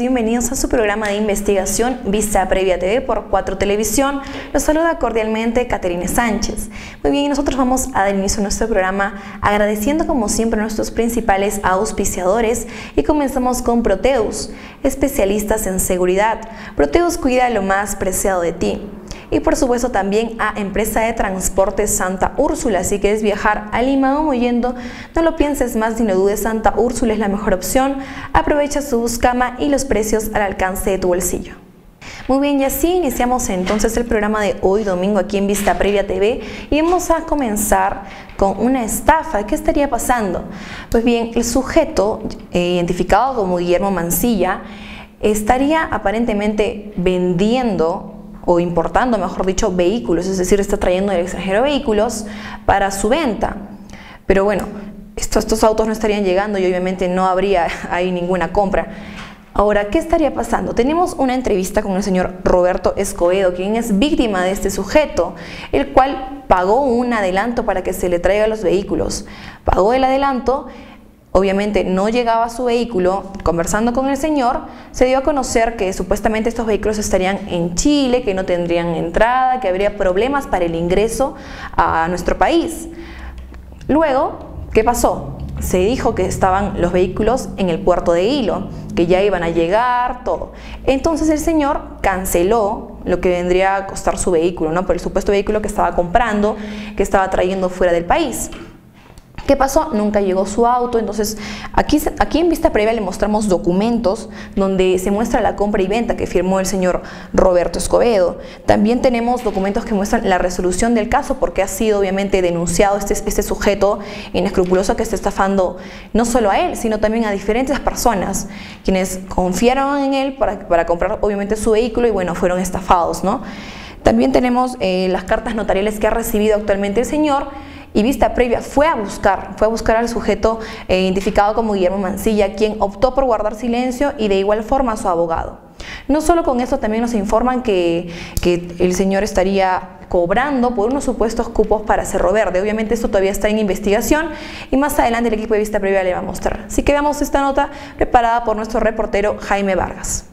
bienvenidos a su programa de investigación Vista Previa TV por 4 Televisión. Los saluda cordialmente Caterine Sánchez. Muy bien, nosotros vamos a dar inicio a nuestro programa agradeciendo como siempre a nuestros principales auspiciadores y comenzamos con Proteus, especialistas en seguridad. Proteus cuida lo más preciado de ti y por supuesto también a Empresa de Transporte Santa Úrsula. Si quieres viajar Lima o Mollendo, no lo pienses más ni lo dudes, Santa Úrsula es la mejor opción. Aprovecha su buscama y los precios al alcance de tu bolsillo. Muy bien, y así iniciamos entonces el programa de hoy domingo aquí en Vista Previa TV y vamos a comenzar con una estafa. ¿Qué estaría pasando? Pues bien, el sujeto eh, identificado como Guillermo Mancilla estaría aparentemente vendiendo o importando, mejor dicho, vehículos, es decir, está trayendo del extranjero vehículos para su venta. Pero bueno, estos, autos no estarían llegando y obviamente no habría ahí ninguna compra. Ahora, ¿qué estaría pasando? Tenemos una entrevista con el señor Roberto Escobedo, quien es víctima de este sujeto, el cual pagó un adelanto para que se le traiga los vehículos. Pagó el adelanto obviamente no llegaba a su vehículo, conversando con el señor, se dio a conocer que supuestamente estos vehículos estarían en Chile, que no tendrían entrada, que habría problemas para el ingreso a nuestro país. Luego, ¿qué pasó? Se dijo que estaban los vehículos en el puerto de Hilo, que ya iban a llegar, todo. Entonces el señor canceló lo que vendría a costar su vehículo, ¿no? Por el supuesto vehículo que estaba comprando, que estaba trayendo fuera del país. ¿Qué pasó? Nunca llegó su auto, entonces aquí, aquí en vista previa le mostramos documentos donde se muestra la compra y venta que firmó el señor Roberto Escobedo. También tenemos documentos que muestran la resolución del caso porque ha sido obviamente denunciado este, este sujeto inescrupuloso que está estafando no solo a él, sino también a diferentes personas quienes confiaron en él para, para comprar obviamente su vehículo y bueno, fueron estafados, ¿no? También tenemos eh, las cartas notariales que ha recibido actualmente el señor y vista previa fue a buscar, fue a buscar al sujeto eh, identificado como Guillermo Mancilla, quien optó por guardar silencio y de igual forma a su abogado. No solo con esto, también nos informan que, que el señor estaría cobrando por unos supuestos cupos para Cerro Verde. Obviamente esto todavía está en investigación y más adelante el equipo de Vista Previa le va a mostrar. Así que veamos esta nota preparada por nuestro reportero Jaime Vargas.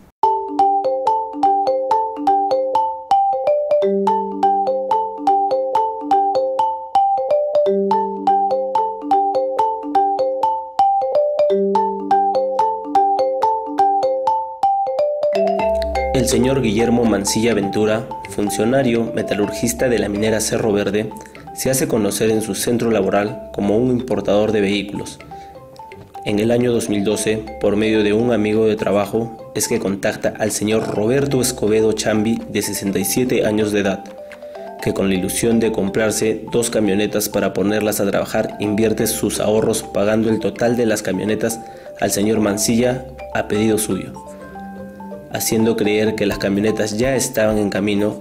El señor Guillermo Mancilla Ventura, funcionario metalurgista de la minera Cerro Verde, se hace conocer en su centro laboral como un importador de vehículos. En el año 2012, por medio de un amigo de trabajo, es que contacta al señor Roberto Escobedo Chambi, de 67 años de edad, que con la ilusión de comprarse dos camionetas para ponerlas a trabajar invierte sus ahorros pagando el total de las camionetas al señor Mancilla a pedido suyo haciendo creer que las camionetas ya estaban en camino.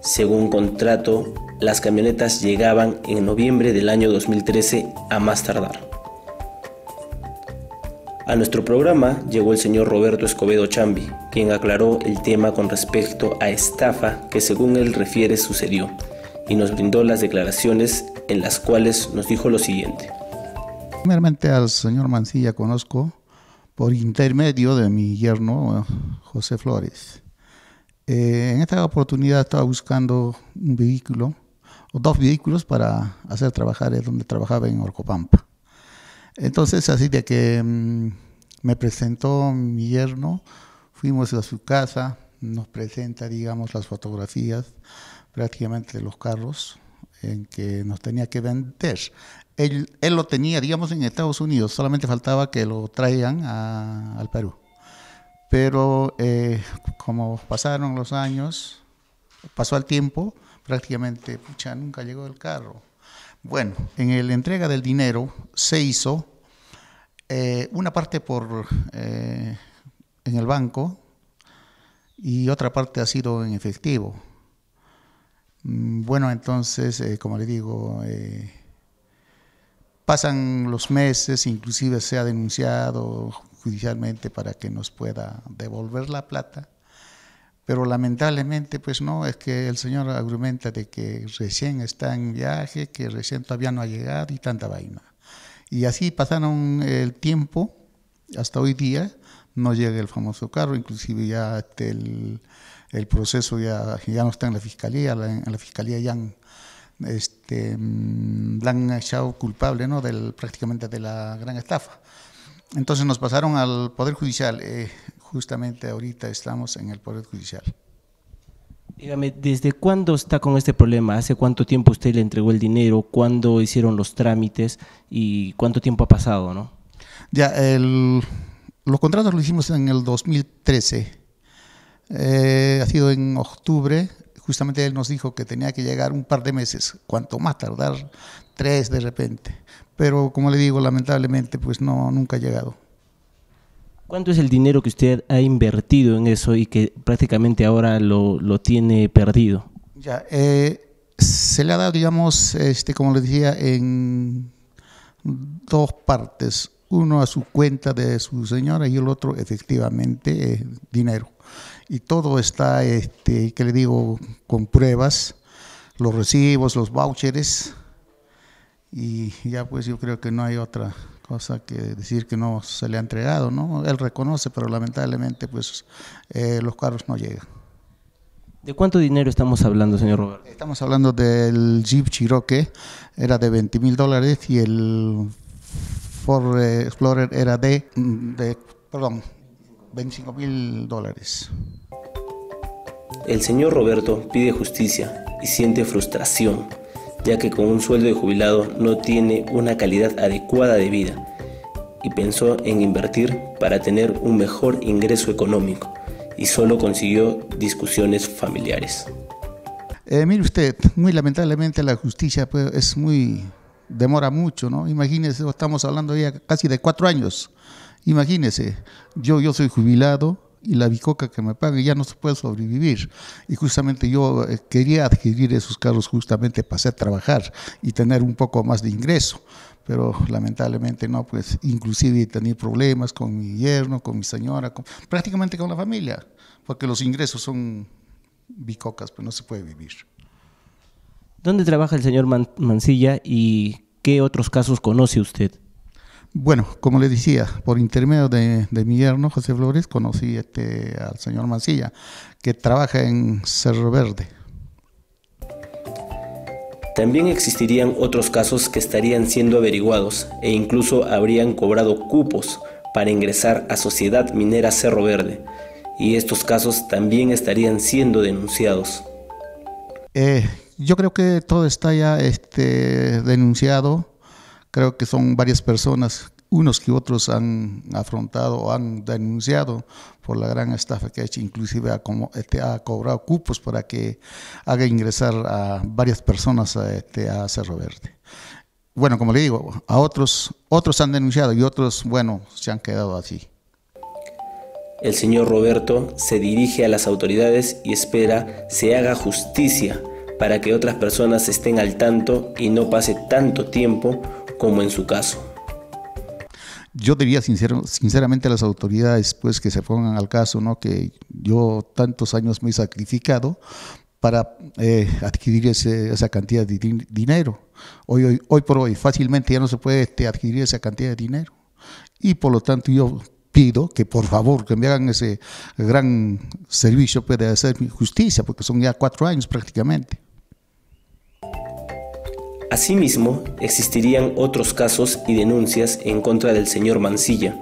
Según contrato, las camionetas llegaban en noviembre del año 2013 a más tardar. A nuestro programa llegó el señor Roberto Escobedo Chambi, quien aclaró el tema con respecto a estafa que según él refiere sucedió, y nos brindó las declaraciones en las cuales nos dijo lo siguiente. Primeramente al señor Mancilla conozco por intermedio de mi yerno José Flores. Eh, en esta oportunidad estaba buscando un vehículo, o dos vehículos para hacer trabajar donde trabajaba en Orcopampa. Entonces, así de que mm, me presentó mi yerno, fuimos a su casa, nos presenta, digamos, las fotografías prácticamente de los carros en que nos tenía que vender él, lo tenía, digamos, en Estados Unidos, solamente faltaba que lo traigan al Perú. Pero eh, como pasaron los años, pasó el tiempo, prácticamente, pucha, nunca llegó el carro. Bueno, en la entrega del dinero se hizo eh, una parte por eh, en el banco y otra parte ha sido en efectivo. Mm, bueno, entonces, como le digo, Pasan los meses, inclusive se ha denunciado judicialmente para que nos pueda devolver la plata, pero lamentablemente pues no, es que el señor argumenta de que recién está en viaje, que recién todavía no ha llegado y tanta vaina. Y así pasaron el tiempo hasta hoy día, no llega el famoso carro, inclusive ya este, el, proceso ya, ya no está en la fiscalía, en la fiscalía ya han, este, mm, la han echado culpable ¿no? del, prácticamente de la gran estafa. Entonces nos pasaron al Poder Judicial, eh, justamente ahorita estamos en el Poder Judicial. Dígame, ¿desde cuándo está con este problema? ¿Hace cuánto tiempo usted le entregó el dinero? ¿Cuándo hicieron los trámites? ¿Y cuánto tiempo ha pasado, no? Ya, el, los contratos los hicimos en el 2013. Eh, ha sido en octubre. Justamente él nos dijo que tenía que llegar un par de meses, cuanto más tardar, tres de repente. Pero como le digo, lamentablemente, pues no, nunca ha llegado. ¿Cuánto es el dinero que usted ha invertido en eso y que prácticamente ahora lo, lo tiene perdido? Ya, eh, se le ha dado, digamos, este, como le decía, en dos partes. Uno a su cuenta de su señora y el otro, efectivamente, eh, dinero. Y todo está, este, que le digo, con pruebas, los recibos, los vouchers. Y ya pues yo creo que no hay otra cosa que decir que no se le ha entregado, ¿no? Él reconoce, pero lamentablemente pues eh, los carros no llegan. ¿De cuánto dinero estamos hablando, señor Roberto? Estamos hablando del Jeep Cherokee, era de 20 mil dólares y el Ford Explorer era de, de perdón, 25 mil dólares. El señor Roberto pide justicia y siente frustración ya que con un sueldo de jubilado no tiene una calidad adecuada de vida y pensó en invertir para tener un mejor ingreso económico y solo consiguió discusiones familiares. Eh, mire usted, muy lamentablemente la justicia pues, es muy demora mucho, ¿no? Imagínese, estamos hablando ya casi de cuatro años. Imagínese, yo, yo soy jubilado, y la bicoca que me pague ya no se puede sobrevivir. Y justamente yo eh, quería adquirir esos carros justamente para hacer trabajar y tener un poco más de ingreso. Pero lamentablemente no, pues inclusive tener problemas con mi yerno, con mi señora, prácticamente con la familia, porque los ingresos son bicocas, pues no se puede vivir. ¿Dónde trabaja el señor Mancilla y qué otros casos conoce usted? Bueno, como le decía, por intermedio de, mi yerno José Flores, conocí este, al señor Mancilla, que trabaja en Cerro Verde. También existirían otros casos que estarían siendo averiguados e incluso habrían cobrado cupos para ingresar a Sociedad Minera Cerro Verde, y estos casos también estarían siendo denunciados. Eh, yo creo que todo está ya este, denunciado Creo que son varias personas, unos que otros han afrontado o han denunciado por la gran estafa que ha hecho, inclusive ha, como, este, ha cobrado cupos para que haga ingresar a varias personas a, este, a Cerro Verde. Bueno, como le digo, a otros, otros han denunciado y otros, bueno, se han quedado así. El señor Roberto se dirige a las autoridades y espera se haga justicia para que otras personas estén al tanto y no pase tanto tiempo como en su caso. Yo diría sinceramente a las autoridades pues que se pongan al caso, ¿no? que yo tantos años me he sacrificado para eh, adquirir esa cantidad de dinero. Hoy, hoy, hoy por hoy fácilmente ya no se puede este, adquirir esa cantidad de dinero. Y por lo tanto yo pido que por favor que me hagan ese gran servicio puede hacer justicia, porque son ya cuatro años prácticamente. Asimismo, existirían otros casos y denuncias en contra del señor Mancilla,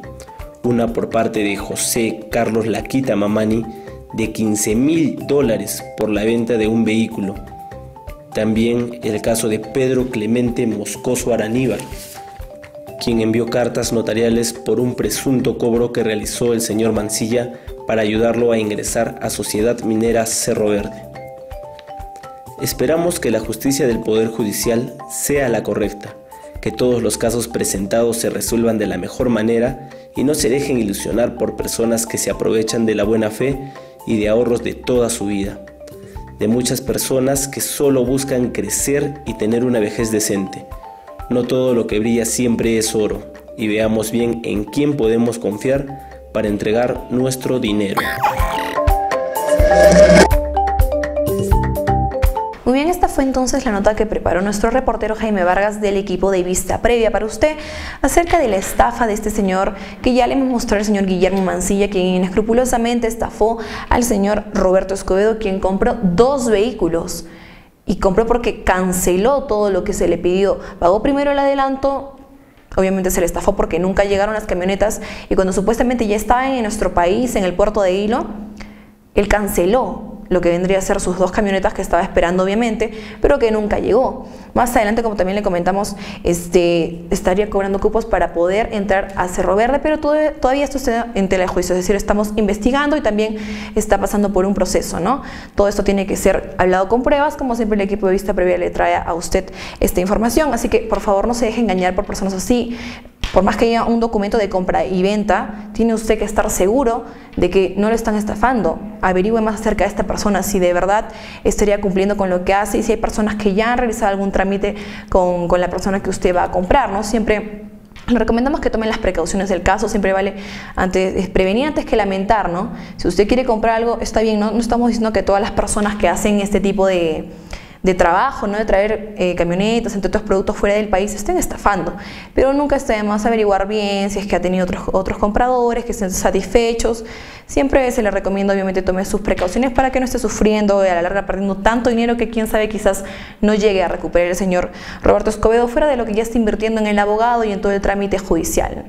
una por parte de José Carlos Laquita Mamani de 15 mil dólares por la venta de un vehículo. También el caso de Pedro Clemente Moscoso Araníbar, quien envió cartas notariales por un presunto cobro que realizó el señor Mancilla para ayudarlo a ingresar a Sociedad Minera Cerro Verde. Esperamos que la justicia del Poder Judicial sea la correcta, que todos los casos presentados se resuelvan de la mejor manera y no se dejen ilusionar por personas que se aprovechan de la buena fe y de ahorros de toda su vida, de muchas personas que solo buscan crecer y tener una vejez decente. No todo lo que brilla siempre es oro, y veamos bien en quién podemos confiar para entregar nuestro dinero. Entonces la nota que preparó nuestro reportero Jaime Vargas del equipo de Vista Previa para usted acerca de la estafa de este señor que ya le hemos mostrado al señor Guillermo Mancilla, quien inescrupulosamente estafó al señor Roberto Escobedo, quien compró dos vehículos. Y compró porque canceló todo lo que se le pidió. Pagó primero el adelanto, obviamente se le estafó porque nunca llegaron las camionetas y cuando supuestamente ya estaban en nuestro país, en el puerto de Hilo, él canceló lo que vendría a ser sus dos camionetas que estaba esperando obviamente, pero que nunca llegó. Más adelante, como también le comentamos, este, estaría cobrando cupos para poder entrar a Cerro Verde, pero todavía esto está en telejuicio, es decir, estamos investigando y también está pasando por un proceso, ¿no? Todo esto tiene que ser hablado con pruebas, como siempre el equipo de vista previa le trae a usted esta información, así que por favor no se deje engañar por personas así, por más que haya un documento de compra y venta, tiene usted que estar seguro de que no lo están estafando. Averigüe más acerca de esta persona si de verdad estaría cumpliendo con lo que hace y si hay personas que ya han realizado algún trámite con, la persona que usted va a comprar, ¿no? Siempre le recomendamos que tomen las precauciones del caso, siempre vale antes, prevenir antes que lamentar, ¿no? Si usted quiere comprar algo, está bien, no estamos diciendo que todas las personas que hacen este tipo de, de trabajo, ¿no? de traer eh, camionetas, entre otros productos fuera del país, estén estafando. Pero nunca está de más averiguar bien si es que ha tenido otros, compradores, que estén satisfechos. Siempre se le recomienda, obviamente, tome sus precauciones para que no esté sufriendo y a la larga perdiendo tanto dinero que quién sabe quizás no llegue a recuperar el señor Roberto Escobedo fuera de lo que ya está invirtiendo en el abogado y en todo el trámite judicial.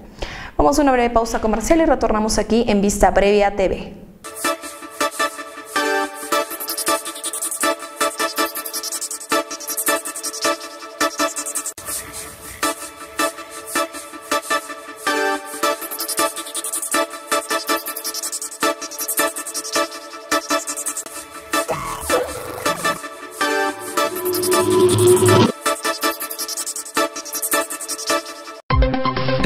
Vamos a una breve pausa comercial y retornamos aquí en Vista Previa TV.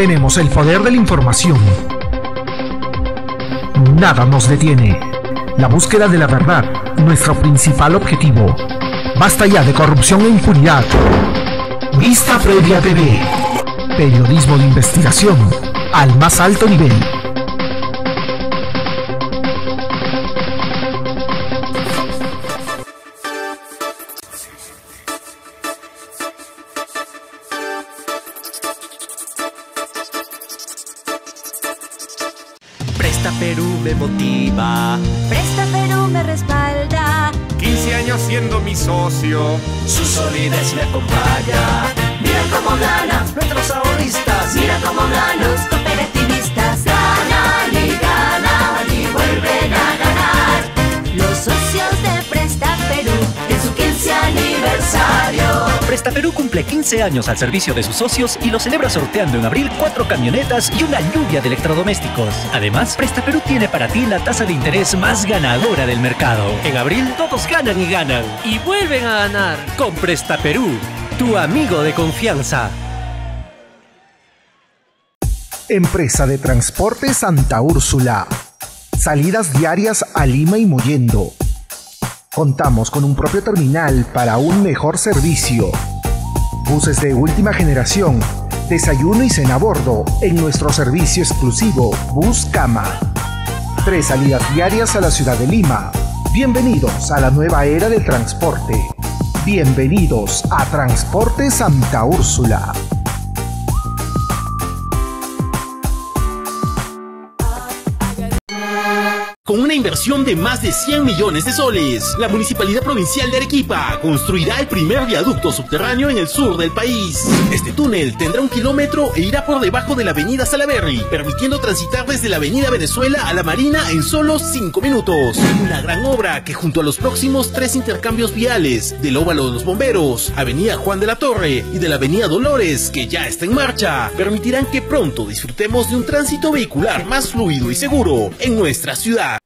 Tenemos el poder de la información. Nada nos detiene. La búsqueda de la verdad, nuestro principal objetivo. Basta ya de corrupción e impunidad. Vista Previa TV. Periodismo de investigación al más alto nivel. años al servicio de sus socios y lo celebra sorteando en abril cuatro camionetas y una lluvia de electrodomésticos. Además, Presta Perú tiene para ti la tasa de interés más ganadora del mercado. En abril todos ganan y ganan. Y vuelven a ganar. Con Presta Perú, tu amigo de confianza. Empresa de Transporte Santa Úrsula. Salidas diarias a Lima y Mollendo. Contamos con un propio terminal para un mejor servicio Buses de última generación, desayuno y cena a bordo en nuestro servicio exclusivo Bus Cama. Tres salidas diarias a la ciudad de Lima. Bienvenidos a la nueva era del transporte. Bienvenidos a Transporte Santa Úrsula. Con una inversión de más de 100 millones de soles, la Municipalidad Provincial de Arequipa construirá el primer viaducto subterráneo en el sur del país. Este túnel tendrá un kilómetro e irá por debajo de la avenida Salaberry, permitiendo transitar desde la avenida Venezuela a la Marina en solo 5 minutos. Una gran obra que junto a los próximos tres intercambios viales del Óvalo de los Bomberos, avenida Juan de la Torre y de la avenida Dolores, que ya está en marcha, permitirán que pronto disfrutemos de un tránsito vehicular más fluido y seguro en nuestra ciudad.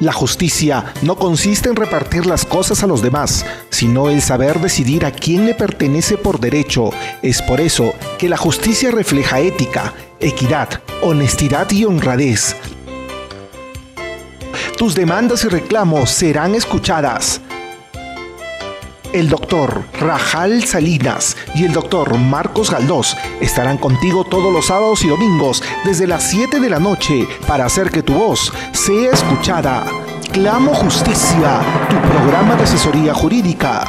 La justicia no consiste en repartir las cosas a los demás, sino en saber decidir a quién le pertenece por derecho. Es por eso que la justicia refleja ética, equidad, honestidad y honradez. Tus demandas y reclamos serán escuchadas el doctor Rajal Salinas y el doctor Marcos Galdós estarán contigo todos los sábados y domingos desde las 7 de la noche para hacer que tu voz sea escuchada. Clamo Justicia, tu programa de asesoría jurídica.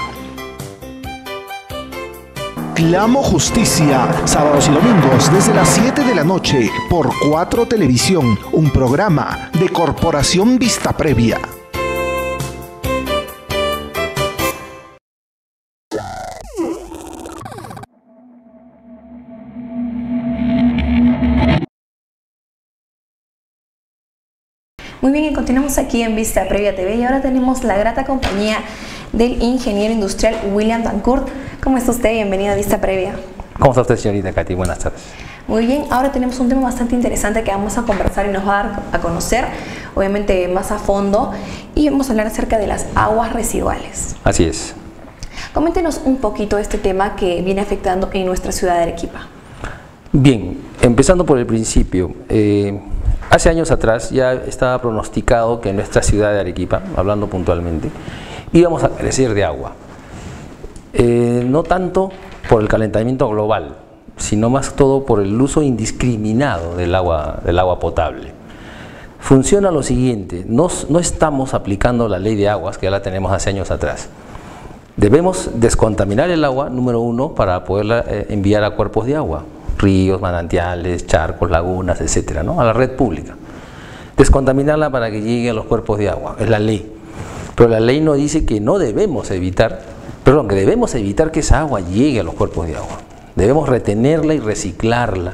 Clamo Justicia, sábados y domingos desde las 7 de la noche por 4 Televisión, un programa de Corporación Vista Previa. Muy bien, y continuamos aquí en Vista Previa TV y ahora tenemos la grata compañía del ingeniero industrial William Dancourt. ¿Cómo está usted? Bienvenido a Vista Previa. ¿Cómo está usted, señorita Katy? Buenas tardes. Muy bien, ahora tenemos un tema bastante interesante que vamos a conversar y nos va a dar a conocer, obviamente más a fondo, y vamos a hablar acerca de las aguas residuales. Así es. Coméntenos un poquito este tema que viene afectando en nuestra ciudad de Arequipa. Bien, empezando por el principio. Eh, hace años atrás ya estaba pronosticado que en nuestra ciudad de Arequipa, hablando puntualmente, íbamos a crecer de agua. Eh, no tanto por el calentamiento global, sino más todo por el uso indiscriminado del agua, del agua potable. Funciona lo siguiente, no, no estamos aplicando la ley de aguas que ya la tenemos hace años atrás. Debemos descontaminar el agua, número uno, para poderla eh, enviar a cuerpos de agua, ríos, manantiales, charcos, lagunas, etcétera, ¿no? a la red pública. Descontaminarla para que llegue a los cuerpos de agua, es la ley. Pero la ley no dice que no debemos evitar, perdón, que debemos evitar que esa agua llegue a los cuerpos de agua. Debemos retenerla y reciclarla.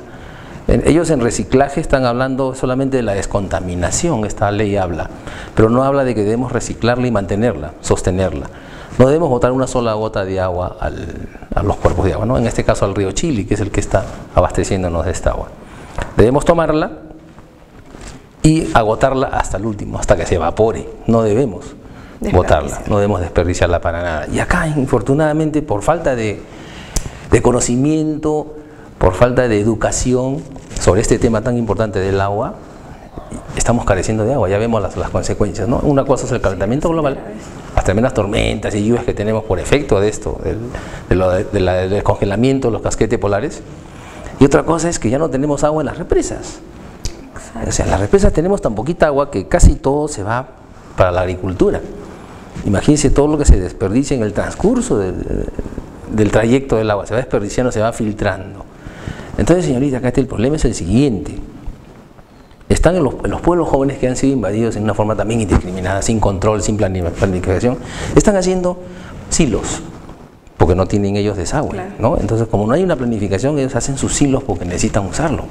Ellos en reciclaje están hablando solamente de la descontaminación, esta ley habla, pero no habla de que debemos reciclarla y mantenerla, sostenerla. No debemos botar una sola gota de agua a los cuerpos de agua, ¿no? en este caso al río Chili, que es el que está abasteciéndonos de esta agua. Debemos tomarla y agotarla hasta el último, hasta que se evapore. No debemos botarla, no debemos desperdiciarla para nada. Y acá, infortunadamente, por falta de, de conocimiento, por falta de educación sobre este tema tan importante del agua, estamos careciendo de agua, ya vemos las, las consecuencias. ¿no? Una cosa es el calentamiento global, las tremendas tormentas y lluvias que tenemos por efecto de esto, del, de lo, de, la, descongelamiento, los casquetes polares. Y otra cosa es que ya no tenemos agua en las represas. O sea, en las represas tenemos tan poquita agua que casi todo se va para la agricultura. Imagínense todo lo que se desperdicia en el transcurso del, del trayecto del agua, se va desperdiciando, se va filtrando. Entonces, señorita, acá el problema es el siguiente. Están en los, en los, pueblos jóvenes que han sido invadidos en una forma también indiscriminada, sin control, sin planificación, están haciendo silos, porque no tienen ellos desagüe. Claro. ¿no? Entonces, como no hay una planificación, ellos hacen sus silos porque necesitan usarlo.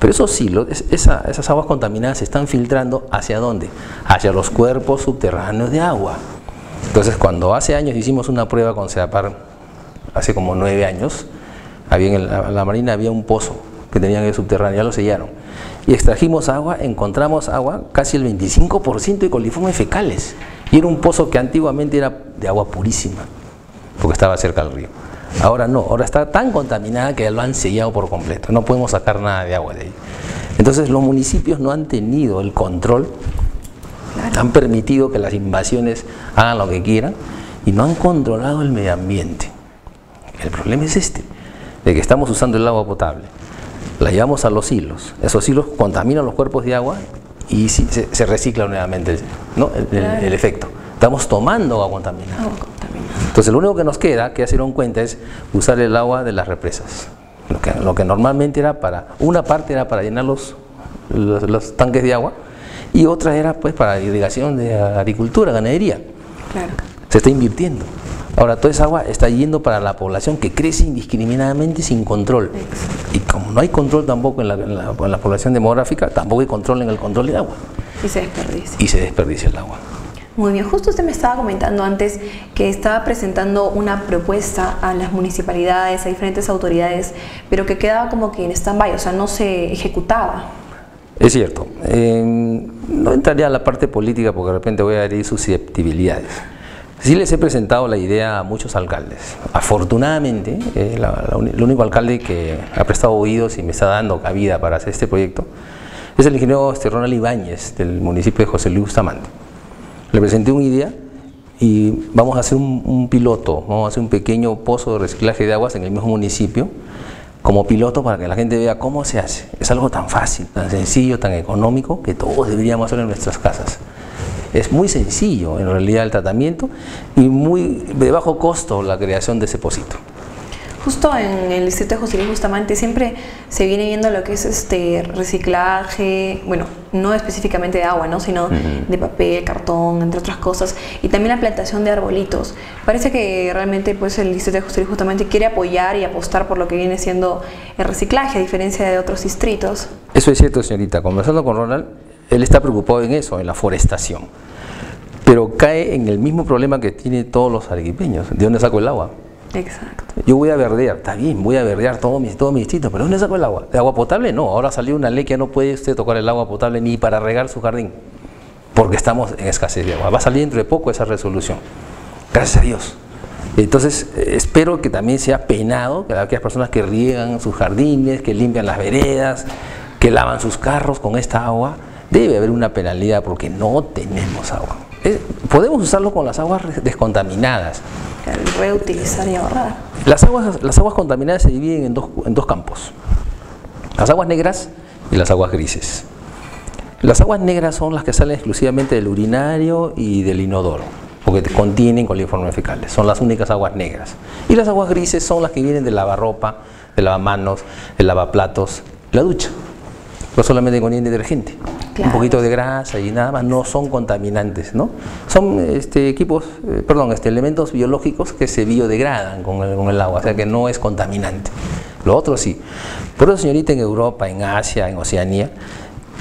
Pero esos silos, esa, esas aguas contaminadas se están filtrando hacia dónde? Hacia los cuerpos subterráneos de agua. Entonces, cuando hace años hicimos una prueba con CEAPAR, hace como nueve años, había en la, la Marina había un pozo que tenían el subterráneo, ya lo sellaron. Y extrajimos agua, encontramos agua, casi el 25% de coliformes fecales. Y era un pozo que antiguamente era de agua purísima, porque estaba cerca del río. Ahora no, ahora está tan contaminada que ya lo han sellado por completo, no podemos sacar nada de agua de ahí. Entonces los municipios no han tenido el control, claro. han permitido que las invasiones hagan lo que quieran y no han controlado el medio ambiente. El problema es este, de que estamos usando el agua potable, la llevamos a los hilos, esos hilos contaminan los cuerpos de agua y se, se recicla nuevamente ¿no? el, claro. el, el efecto. Estamos tomando agua contaminada. Agua contaminada. Entonces lo único que nos queda, que ya se dieron cuenta, es usar el agua de las represas. Lo que, lo que normalmente era para, una parte era para llenar los, los, los, tanques de agua y otra era pues para irrigación de agricultura, ganadería. Claro. Se está invirtiendo. Ahora, toda esa agua está yendo para la población que crece indiscriminadamente sin control. Exacto. Y como no hay control tampoco en la, en, la, en la, población demográfica, tampoco hay control en el control de agua. Y se desperdicia. Y se desperdicia el agua. Muy bien, justo usted me estaba comentando antes que estaba presentando una propuesta a las municipalidades, a diferentes autoridades, pero que quedaba como que en stand-by, o sea, no se ejecutaba. Es cierto. Eh, no entraría a la parte política porque de repente voy a herir susceptibilidades. Sí les he presentado la idea a muchos alcaldes. Afortunadamente, eh, el único alcalde que ha prestado oídos y me está dando cabida para hacer este proyecto es el ingeniero este, Ronald Ibáñez del municipio de José Luis Bustamante. Le presenté una idea y vamos a hacer un, un, piloto, vamos a hacer un pequeño pozo de reciclaje de aguas en el mismo municipio como piloto para que la gente vea cómo se hace. Es algo tan fácil, tan sencillo, tan económico que todos deberíamos hacer en nuestras casas. Es muy sencillo en realidad el tratamiento y muy de bajo costo la creación de ese pocito. Justo en el distrito de José Luis Bustamante siempre se viene viendo lo que es este reciclaje, bueno, no específicamente de agua, ¿no? sino de papel, cartón, entre otras cosas, y también la plantación de arbolitos. Parece que realmente pues el distrito de José Luis justamente quiere apoyar y apostar por lo que viene siendo el reciclaje, a diferencia de otros distritos. Eso es cierto, señorita. Conversando con Ronald, él está preocupado en eso, en la forestación. Pero cae en el mismo problema que tiene todos los arequipeños. ¿De dónde saco el agua? Exacto. Yo voy a verdear, está bien, voy a verdear todo mi, todo mi distrito, pero ¿dónde saco el agua? ¿De agua potable? No, ahora salió una ley que no puede usted tocar el agua potable ni para regar su jardín, porque estamos en escasez de agua. Va a salir dentro de poco esa resolución. Gracias a Dios. Entonces, eh, espero que también sea penado que aquellas personas que riegan sus jardines, que limpian las veredas, que lavan sus carros con esta agua, debe haber una penalidad porque no tenemos agua. Podemos usarlo con las aguas descontaminadas. Reutilizar y ahorrar. Las aguas, las aguas contaminadas se dividen en dos, en dos campos. Las aguas negras y las aguas grises. Las aguas negras son las que salen exclusivamente del urinario y del inodoro, porque contienen coliformes fecales. Son las únicas aguas negras. Y las aguas grises son las que vienen del lavarropa, del lavamanos, del lavaplatos, la ducha. No solamente contienen detergente un poquito de grasa y nada más, no son contaminantes, ¿no? Son este, equipos, eh, perdón, este, elementos biológicos que se biodegradan con el, con el agua, o sea que no es contaminante. Lo otro sí. Por eso, señorita, en Europa, en Asia, en Oceanía,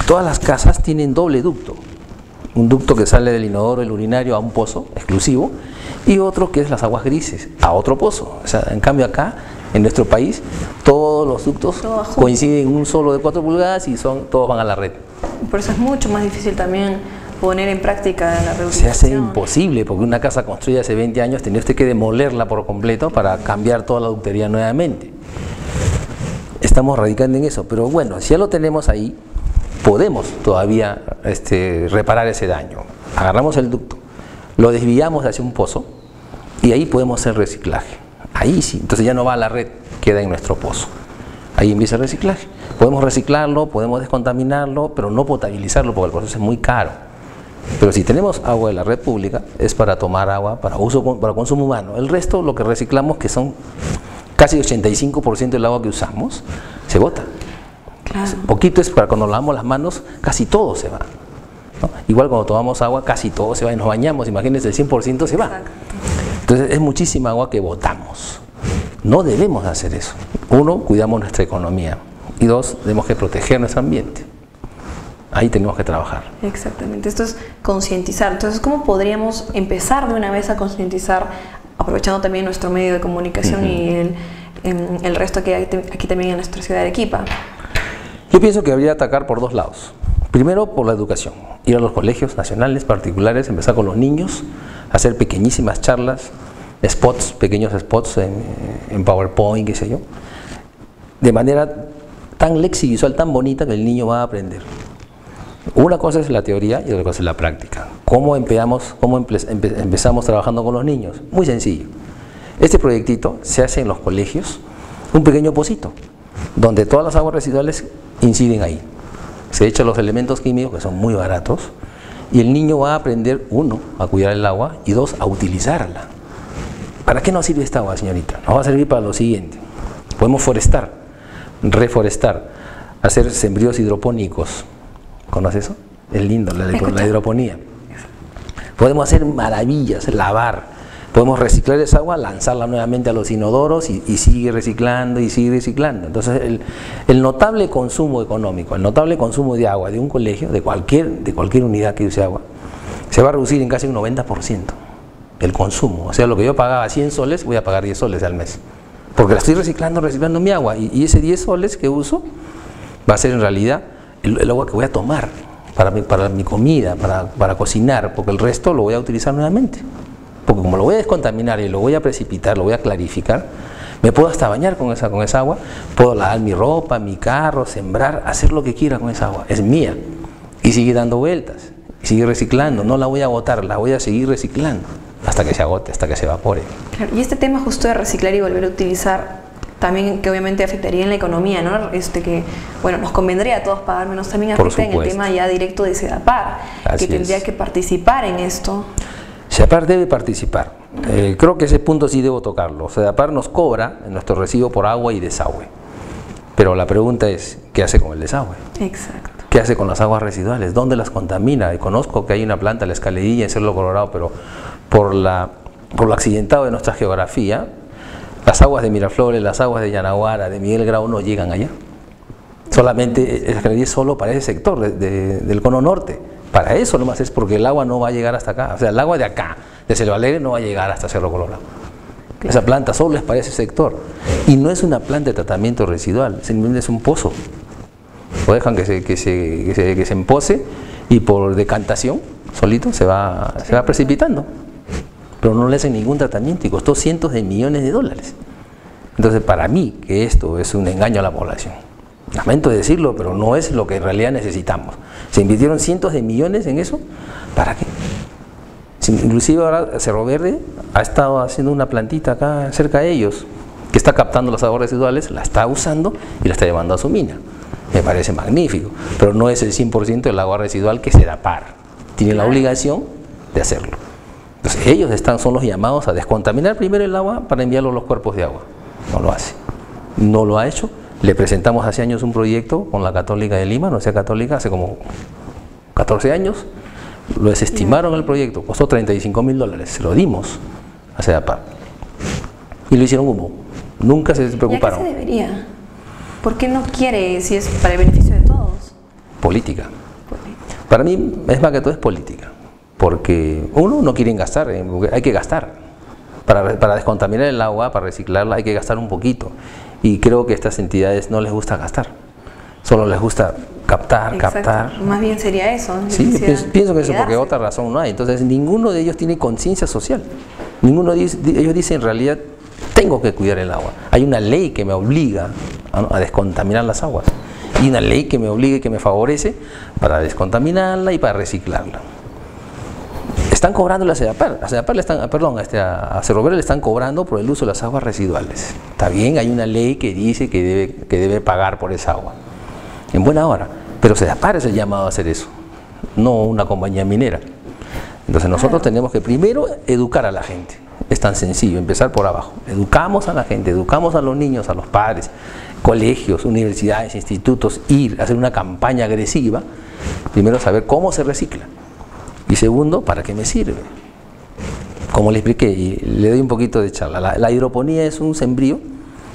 todas las casas tienen doble ducto. Un ducto que sale del inodoro, el urinario, a un pozo exclusivo, y otro que es las aguas grises, a otro pozo. O sea, en cambio acá, en nuestro país, todos los ductos coinciden en un solo de 4 pulgadas y son, todos van a la red. Por eso es mucho más difícil también poner en práctica la reutilización. Se hace imposible, porque una casa construida hace 20 años tenía usted que demolerla por completo para cambiar toda la ductería nuevamente. Estamos radicando en eso, pero bueno, si ya lo tenemos ahí, podemos todavía este, reparar ese daño. Agarramos el ducto, lo desviamos hacia un pozo y ahí podemos hacer reciclaje. Ahí sí, entonces ya no va a la red, queda en nuestro pozo. Ahí empieza el reciclaje. Podemos reciclarlo, podemos descontaminarlo, pero no potabilizarlo porque el proceso es muy caro. Pero si tenemos agua de la red pública, es para tomar agua, para uso para consumo humano. El resto, lo que reciclamos, que son casi 85% del agua que usamos, se bota. Poquito es para cuando lavamos las manos, casi todo se va. Igual cuando tomamos agua, casi todo se va y nos bañamos, imagínense, el 100% se va. Entonces es muchísima agua que botamos. No debemos hacer eso. Uno, cuidamos nuestra economía y dos, tenemos que proteger nuestro ambiente. Ahí tenemos que trabajar. Exactamente, esto es concientizar. Entonces, ¿cómo podríamos empezar de una vez a concientizar, aprovechando también nuestro medio de comunicación y el, el, resto que hay aquí también en nuestra ciudad de Arequipa? Yo pienso que habría que atacar por dos lados. Primero, por la educación. Ir a los colegios nacionales, particulares, empezar con los niños, hacer pequeñísimas charlas, spots, pequeños spots en, PowerPoint, qué sé yo, de manera tan lexivisual, tan bonita que el niño va a aprender. Una cosa es la teoría y otra cosa es la práctica. ¿Cómo, empezamos, cómo empezamos trabajando con los niños? Muy sencillo. Este proyectito se hace en los colegios, un pequeño pocito, donde todas las aguas residuales inciden ahí. Se echan los elementos químicos que son muy baratos y el niño va a aprender, uno, a cuidar el agua y dos, a utilizarla. ¿Para qué nos sirve esta agua, señorita? Nos va a servir para lo siguiente. Podemos forestar reforestar, hacer sembríos hidropónicos. ¿Conoces eso? Es lindo, la, la hidroponía. Podemos hacer maravillas, lavar. Podemos reciclar esa agua, lanzarla nuevamente a los inodoros y, sigue reciclando y sigue reciclando. Entonces, el, el, notable consumo económico, el notable consumo de agua de un colegio, de cualquier, de cualquier unidad que use agua, se va a reducir en casi un 90% el consumo. O sea, lo que yo pagaba 100 soles, voy a pagar 10 soles al mes. Porque la estoy reciclando, reciclando mi agua. Y, ese 10 soles que uso va a ser en realidad el, agua que voy a tomar para mi, para mi comida, para, para, cocinar, porque el resto lo voy a utilizar nuevamente. Porque como lo voy a descontaminar y lo voy a precipitar, lo voy a clarificar, me puedo hasta bañar con esa, con esa agua, puedo lavar mi ropa, mi carro, sembrar, hacer lo que quiera con esa agua. Es mía. Y sigue dando vueltas, y sigue reciclando. No la voy a botar, la voy a seguir reciclando hasta que se agote, hasta que se evapore. y este tema justo de reciclar y volver a utilizar, también que obviamente afectaría en la economía, ¿no? Este que, bueno, nos convendría a todos pagar menos, también afecta en el tema ya directo de Sedapar, Así que tendría es. que participar en esto. SEDAPAR debe participar. Eh, creo que ese punto sí debo tocarlo. SEDAPAR nos cobra nuestro recibo por agua y desagüe. Pero la pregunta es, ¿qué hace con el desagüe? Exacto. ¿Qué hace con las aguas residuales? ¿Dónde las contamina? Y conozco que hay una planta, la escaledilla en Cerro Colorado, pero por, la, por lo accidentado de nuestra geografía, las aguas de Miraflores, las aguas de Yanaguara, de Miguel Grau no llegan allá. Solamente el escaledilla es solo para ese sector de- de- del cono norte. Para eso nomás es porque el agua no va a llegar hasta acá. O sea, el agua de acá, de Selva Alegre, no va a llegar hasta Cerro Colorado. Esa planta solo es para ese sector. Y no es una planta de tratamiento residual, simplemente es un pozo. Lo dejan que se, que se, que se, que se empose y por decantación, solito, se va, se va precipitando. Pero no le hacen ningún tratamiento y costó cientos de millones de dólares. Entonces, para mí, que esto es un engaño a la población. Lamento decirlo, pero no es lo que en realidad necesitamos. Se invirtieron cientos de millones en eso. ¿Para qué? Si- Inclusive ahora Cerro Verde ha estado haciendo una plantita acá cerca de ellos, que está captando las aguas residuales, la está usando y la está llevando a su mina. Me parece magnífico, pero no es el 100% del agua residual que se da par. Tiene la obligación de hacerlo. Entonces ellos están, son los llamados a descontaminar primero el agua para enviarlo a los cuerpos de agua. No lo hace. No lo ha hecho. Le presentamos hace años un proyecto con la Católica de Lima, no sea católica, hace como 14 años. Lo desestimaron el proyecto, costó 35 mil dólares, se lo dimos a CEDAPAR. Y lo hicieron humo. Nunca se ¿Ya qué preocuparon. se debería? ¿Por qué no quiere si es para el beneficio de todos? Política. Para mí, es más que todo es política. Porque uno no quieren gastar, eh, hay que gastar. Para, para descontaminar el agua, para reciclarla, hay que gastar un poquito. Y creo que a estas entidades no les gusta gastar. Solo les gusta captar, Exacto. captar. Más bien sería eso. Sí, pienso, pienso que eso, porque otra razón no hay. Entonces, ninguno de ellos tiene conciencia social. Ninguno de ellos, ellos dice en realidad, tengo que cuidar el agua. Hay una ley que me obliga a, a descontaminar las aguas. Y una ley que me obliga y que me favorece para descontaminarla y para reciclarla. Están cobrando la CEDAPAR. A CEDAPAR le están, perdón, a, este, a a Cerro Verde le están cobrando por el uso de las aguas residuales. Está bien, hay una ley que dice que debe, que debe pagar por esa agua. En buena hora. Pero CEDAPAR es el llamado a hacer eso, no una compañía minera. Entonces nosotros tenemos que primero educar a la gente. Es tan sencillo, empezar por abajo. Educamos a la gente, educamos a los niños, a los padres, colegios, universidades, institutos, ir, hacer una campaña agresiva. Primero saber cómo se recicla. Y segundo, ¿para qué me sirve? Como le expliqué, y le doy un poquito de charla. La, hidroponía es un sembrío,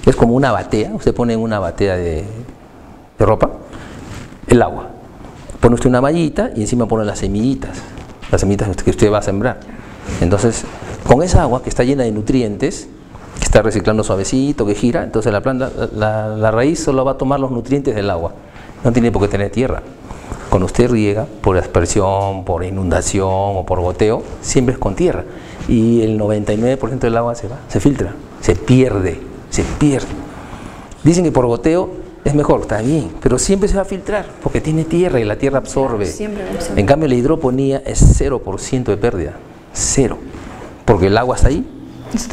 es como una batea. Usted pone en una batea de, de ropa el agua. Pone usted una mallita y encima pone las semillitas, las semillitas que usted va a sembrar. Entonces, con esa agua que está llena de nutrientes, que está reciclando suavecito, que gira, entonces la planta, la, la raíz solo va a tomar los nutrientes del agua. No tiene por qué tener tierra. Cuando usted riega por aspersión, por inundación o por goteo, siempre es con tierra. Y el 99% del agua se va, se filtra, se pierde, se pierde. Dicen que por goteo es mejor, está bien, pero siempre se va a filtrar porque tiene tierra y la tierra absorbe. siempre. En cambio, la hidroponía es 0% de pérdida, cero, porque el agua está ahí,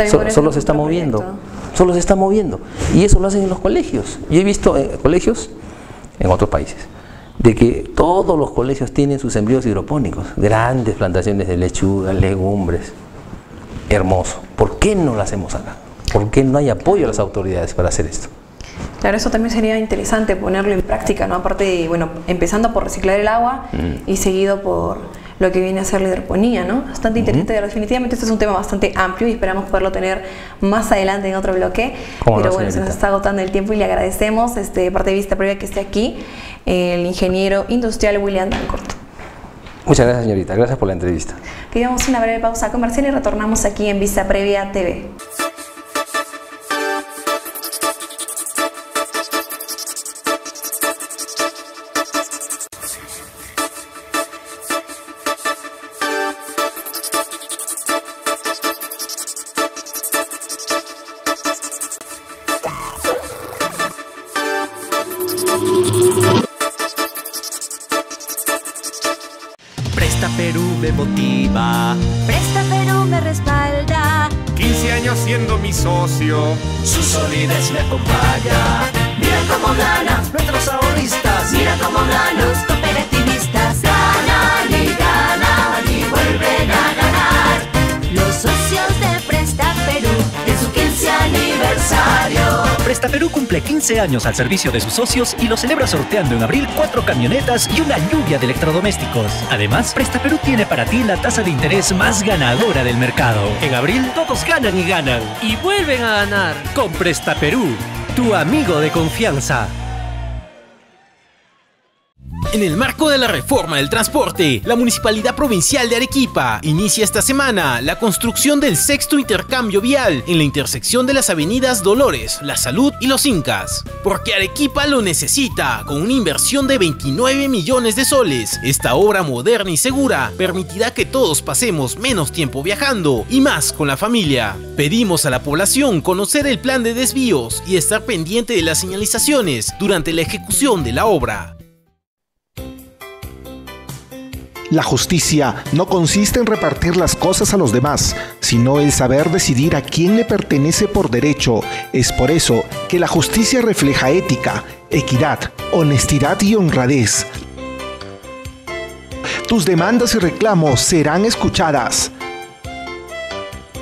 so- solo se está moviendo, proyecto. solo se está moviendo. Y eso lo hacen en los colegios. Yo he visto eh, colegios en otros países de que todos los colegios tienen sus sembríos hidropónicos, grandes plantaciones de lechugas, legumbres, hermoso. ¿Por qué no lo hacemos acá? ¿Por qué no hay apoyo a las autoridades para hacer esto? Claro, eso también sería interesante ponerlo en práctica, ¿no? Aparte de, bueno, empezando por reciclar el agua Mm. y seguido por lo que viene a ser la hidroponía, ¿no? Bastante interesante, definitivamente este es un tema bastante amplio y esperamos poderlo tener más adelante en otro bloque. No, Pero bueno, se nos está agotando el tiempo y le agradecemos, este, de parte de vista previa que esté aquí, el ingeniero industrial William Dancourt. Muchas gracias, señorita. Gracias por la entrevista. Quedamos una breve pausa comercial y retornamos aquí en Vista Previa TV. 15 años al servicio de sus socios y lo celebra sorteando en abril cuatro camionetas y una lluvia de electrodomésticos. Además, Presta Perú tiene para ti la tasa de interés más ganadora del mercado. En abril, todos ganan y ganan. y vuelven a ganar con Presta Perú, tu amigo de confianza. En el marco de la reforma del transporte, la Municipalidad Provincial de Arequipa inicia esta semana la construcción del sexto intercambio vial en la intersección de las avenidas Dolores, La Salud y Los Incas. Porque Arequipa lo necesita, con una inversión de 29 millones de soles. Esta obra moderna y segura permitirá que todos pasemos menos tiempo viajando y más con la familia. Pedimos a la población conocer el plan de desvíos y estar pendiente de las señalizaciones durante la ejecución de la obra. La justicia no consiste en repartir las cosas a los demás, sino en saber decidir a quién le pertenece por derecho. Es por eso que la justicia refleja ética, equidad, honestidad y honradez. Tus demandas y reclamos serán escuchadas.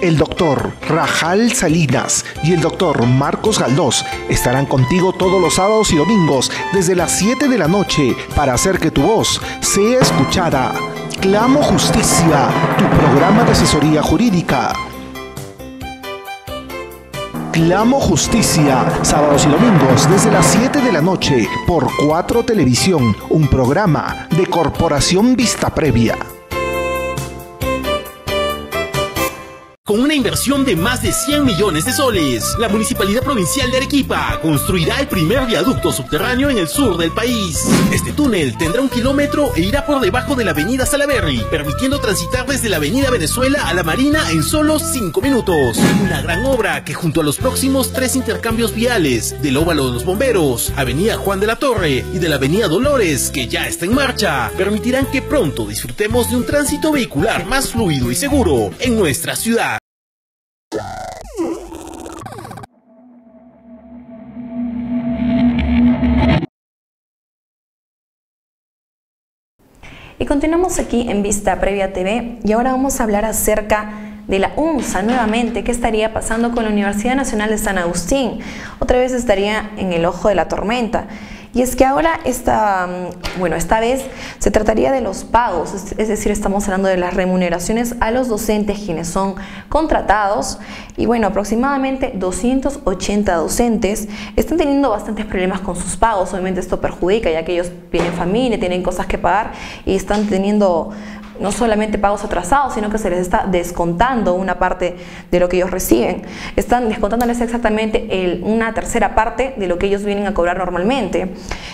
El doctor Rajal Salinas y el doctor Marcos Galdós estarán contigo todos los sábados y domingos desde las 7 de la noche para hacer que tu voz sea escuchada. Clamo Justicia, tu programa de asesoría jurídica. Clamo Justicia, sábados y domingos desde las 7 de la noche por 4 Televisión, un programa de Corporación Vista Previa. Con una inversión de más de 100 millones de soles, la Municipalidad Provincial de Arequipa construirá el primer viaducto subterráneo en el sur del país. Este túnel tendrá un kilómetro e irá por debajo de la avenida Salaberry, permitiendo transitar desde la avenida Venezuela a la Marina en solo 5 minutos. Una gran obra que junto a los próximos tres intercambios viales del Óvalo de los Bomberos, avenida Juan de la Torre y de la avenida Dolores, que ya está en marcha, permitirán que pronto disfrutemos de un tránsito vehicular más fluido y seguro en nuestra ciudad. Y continuamos aquí en Vista Previa TV y ahora vamos a hablar acerca de la UNSA nuevamente, qué estaría pasando con la Universidad Nacional de San Agustín. Otra vez estaría en el ojo de la tormenta. Y es que ahora esta, mm, bueno, esta vez se trataría de los pagos, es- es decir, estamos hablando de las remuneraciones a los docentes quienes son contratados. Y bueno, aproximadamente 280 docentes están teniendo bastantes problemas con sus pagos, obviamente esto perjudica ya que ellos tienen familia, tienen cosas que pagar y están teniendo no solamente pagos atrasados, sino que se les está descontando una parte de lo que ellos reciben. Están descontándoles exactamente el- una tercera parte de lo que ellos vienen a cobrar normalmente.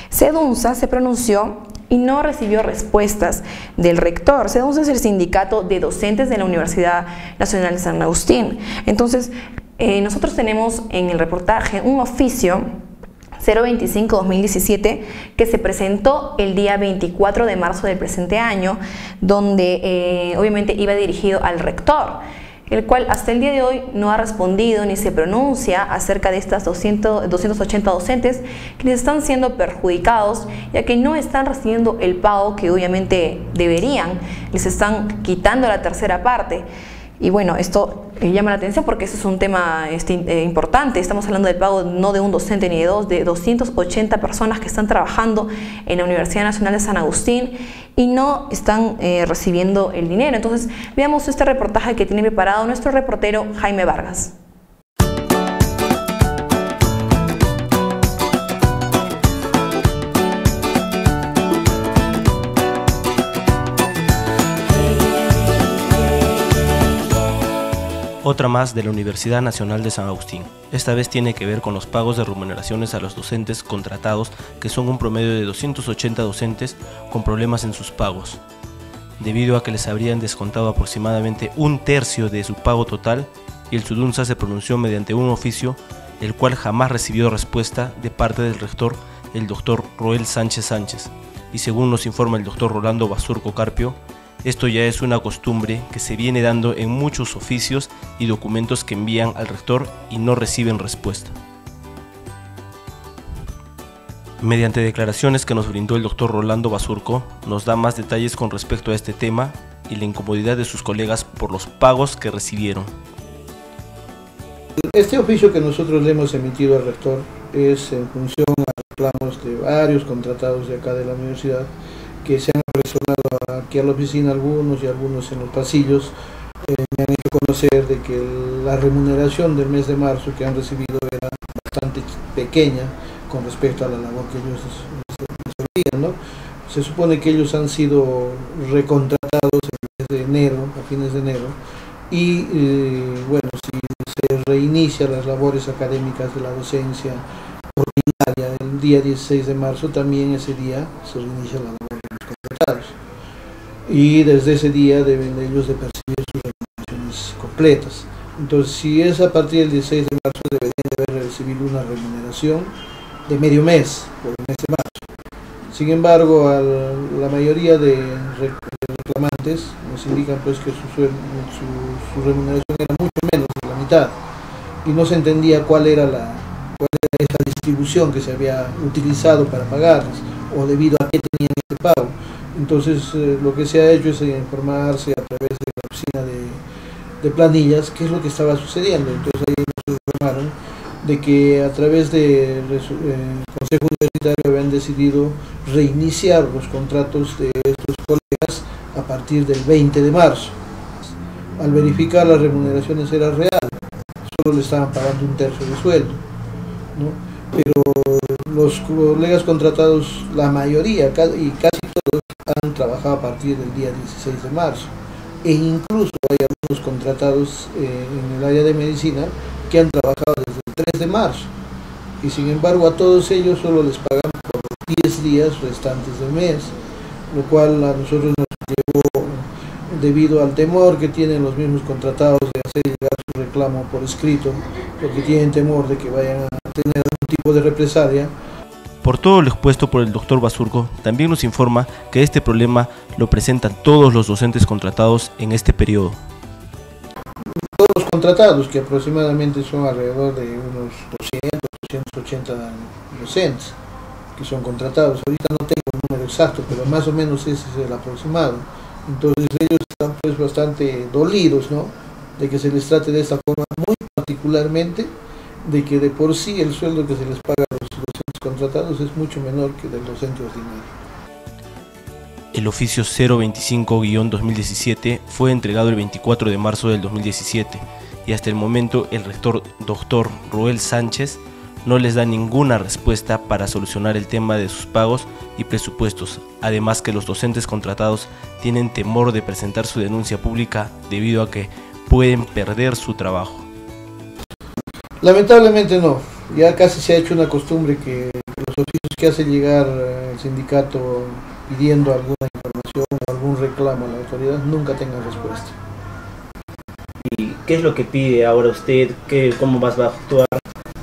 Sedunza se pronunció y no recibió respuestas del rector. Sedunza es el sindicato de docentes de la Universidad Nacional de San Agustín. Entonces, eh, nosotros tenemos en el reportaje un oficio 025-2017 que se presentó el día 24 de marzo del presente año, donde eh, obviamente iba dirigido al rector el cual hasta el día de hoy no ha respondido ni se pronuncia acerca de estas 200, 280 docentes que les están siendo perjudicados, ya que no están recibiendo el pago que obviamente deberían, les están quitando la tercera parte. Y bueno, esto llama la atención porque ese es un tema este, eh, importante. Estamos hablando del pago no de un docente ni de dos, de 280 personas que están trabajando en la Universidad Nacional de San Agustín y no están eh, recibiendo el dinero. Entonces, veamos este reportaje que tiene preparado nuestro reportero Jaime Vargas. Otra más de la Universidad Nacional de San Agustín. Esta vez tiene que ver con los pagos de remuneraciones a los docentes contratados, que son un promedio de 280 docentes con problemas en sus pagos, debido a que les habrían descontado aproximadamente un tercio de su pago total y el Sudunsa se pronunció mediante un oficio, el cual jamás recibió respuesta de parte del rector, el doctor Roel Sánchez Sánchez, y según nos informa el doctor Rolando Basurco Carpio, Esto ya es una costumbre que se viene dando en muchos oficios y documentos que envían al rector y no reciben respuesta. Mediante declaraciones que nos brindó el doctor Rolando Basurco, nos da más detalles con respecto a este tema y la incomodidad de sus colegas por los pagos que recibieron. Este oficio que nosotros le hemos emitido al rector es en función a reclamos de varios contratados de acá de la universidad que se han presionado aquí a la oficina algunos y algunos en los pasillos eh, me han hecho conocer de que la remuneración del mes de marzo que han recibido era bastante pequeña con respecto a la labor que ellos resolvían, ¿no? Se supone que ellos han sido recontratados en de enero, a fines de enero, y eh, bueno, si se reinicia las labores académicas de la docencia ordinaria el día 16 de marzo, también ese día se reinicia la Y desde ese día deben ellos de percibir sus remuneraciones completas. Entonces, si es a partir del 16 de marzo, deberían de haber recibido una remuneración de medio mes, por el mes de marzo. Sin embargo, a la mayoría de reclamantes nos indican pues que su, su, remuneración era mucho menos de la mitad y no se entendía cuál era la cuál era esa distribución que se había utilizado para pagarles o debido a qué tenían este pago. Entonces eh, lo que se ha hecho es informarse a través de la oficina de, de planillas qué es lo que estaba sucediendo. Entonces ahí nos informaron de que a través del eh, Consejo Universitario habían decidido reiniciar los contratos de estos colegas a partir del 20 de marzo. Al verificar las remuneraciones era real, solo le estaban pagando un tercio de sueldo. Pero los colegas contratados, la mayoría y casi todos han trabajado a partir del día 16 de marzo. E incluso hay algunos contratados eh, en el área de medicina que han trabajado desde el 3 de marzo y sin embargo a todos ellos solo les pagan por 10 días restantes del mes, lo cual a nosotros nos llevó debido al temor que tienen los mismos contratados de hacer llegar su reclamo por escrito, porque tienen temor de que vayan a tener algún tipo de represalia. Por todo lo expuesto por el doctor Basurco, también nos informa que este problema lo presentan todos los docentes contratados en este periodo todos los contratados, que aproximadamente son alrededor de unos 200, 280 docentes que son contratados. Ahorita no tengo el número exacto, pero más o menos ese es el aproximado. Entonces ellos están pues bastante dolidos, ¿no? De que se les trate de esta forma, muy particularmente de que de por sí el sueldo que se les paga contratados es mucho menor que del docente ordinario. El oficio 025-2017 fue entregado el 24 de marzo del 2017 y hasta el momento el rector Dr. Roel Sánchez no les da ninguna respuesta para solucionar el tema de sus pagos y presupuestos, además que los docentes contratados tienen temor de presentar su denuncia pública debido a que pueden perder su trabajo. Lamentablemente no, ya casi se ha hecho una costumbre que los oficios que hace llegar el sindicato pidiendo alguna información o algún reclamo a la autoridad nunca tengan respuesta. ¿Y qué es lo que pide ahora usted? ¿Qué, ¿Cómo más va a actuar?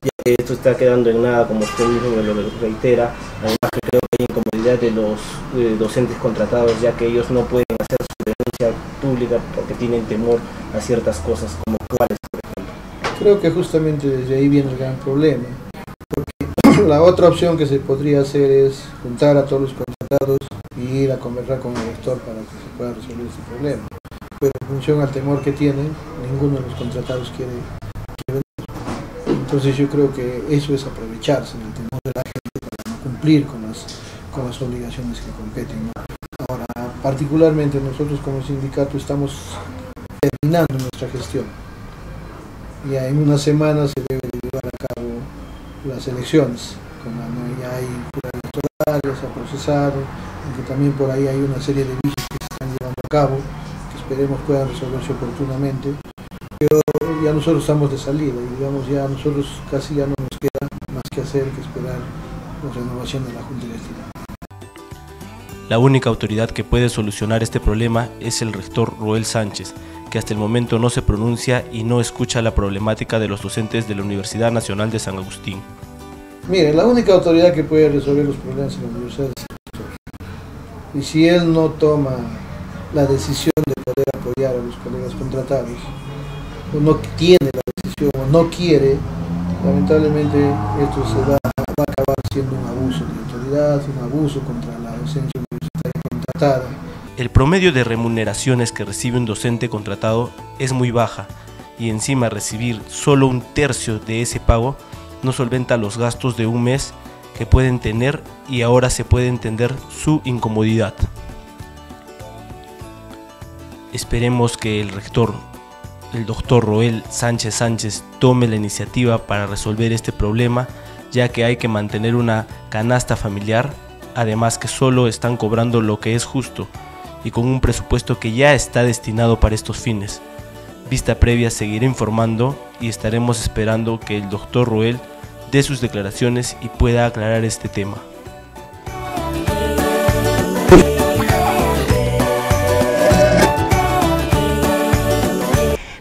Ya que esto está quedando en nada, como usted mismo lo reitera, además que creo que hay incomodidad de los eh, docentes contratados, ya que ellos no pueden hacer su denuncia pública porque tienen temor a ciertas cosas como cuáles. Creo que justamente desde ahí viene el gran problema, porque la otra opción que se podría hacer es juntar a todos los contratados y ir a conversar con el rector para que se pueda resolver este problema. Pero en función al temor que tienen, ninguno de los contratados quiere, venir. Entonces yo creo que eso es aprovecharse del temor de la gente para no cumplir con las, con las obligaciones que competen. Ahora, particularmente nosotros como sindicato estamos terminando nuestra gestión. Ya en una semana se debe llevar a cabo las elecciones, como ya hay pura electoral, ya se ha procesado, aunque también por ahí hay una serie de vicios que se están llevando a cabo, que esperemos puedan resolverse oportunamente, pero ya nosotros estamos de salida y digamos ya nosotros casi ya no nos queda más que hacer que esperar la renovación de la Junta Directiva. La única autoridad que puede solucionar este problema es el rector Roel Sánchez, que hasta el momento no se pronuncia y no escucha la problemática de los docentes de la Universidad Nacional de San Agustín. Mire, la única autoridad que puede resolver los problemas en la universidad es y si él no toma la decisión de poder apoyar a los colegas contratados, o no tiene la decisión o no quiere, lamentablemente esto se va, va a acabar siendo un abuso de autoridad, un abuso contra la docencia universitaria contratada. El promedio de remuneraciones que recibe un docente contratado es muy baja y encima recibir solo un tercio de ese pago no solventa los gastos de un mes que pueden tener y ahora se puede entender su incomodidad. Esperemos que el rector, el doctor Roel Sánchez Sánchez, tome la iniciativa para resolver este problema, ya que hay que mantener una canasta familiar, además que solo están cobrando lo que es justo y con un presupuesto que ya está destinado para estos fines. Vista previa seguiré informando y estaremos esperando que el doctor Roel dé sus declaraciones y pueda aclarar este tema.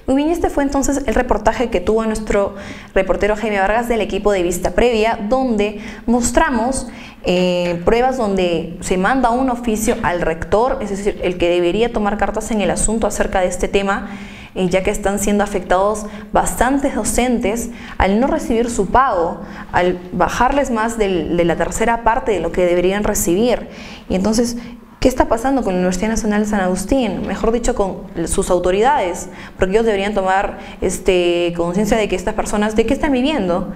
Muy bien, este fue entonces el reportaje que tuvo nuestro reportero Jaime Vargas del equipo de Vista Previa, donde mostramos eh, pruebas donde se manda un oficio al rector, es decir, el que debería tomar cartas en el asunto acerca de este tema, eh, ya que están siendo afectados bastantes docentes al no recibir su pago, al bajarles más del- de la tercera parte de lo que deberían recibir. Y entonces ¿Qué está pasando con la Universidad Nacional de San Agustín? Mejor dicho, con sus autoridades, porque ellos deberían tomar este, conciencia de que estas personas, ¿de qué están viviendo?